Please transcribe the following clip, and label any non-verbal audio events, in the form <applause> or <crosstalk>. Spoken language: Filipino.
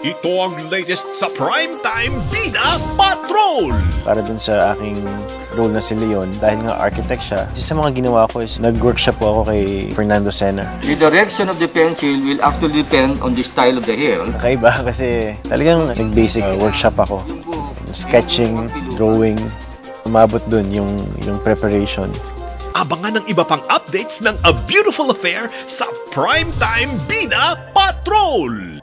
Ito ang latest sa Primetime Bida Patrol! para dun sa aking role na si Leon dahil nga architect siya. Isa sa mga ginawa ko is nag-workshop po ako kay Fernando Sena. The direction of the pencil will actually depend on the style of the hair. Kakaiba <laughs> kasi talagang nag-basic uh, workshop ako. Sketching, drawing, umabot dun yung, yung preparation. Abangan ang iba pang updates ng A Beautiful Affair sa Primetime Bida Patrol!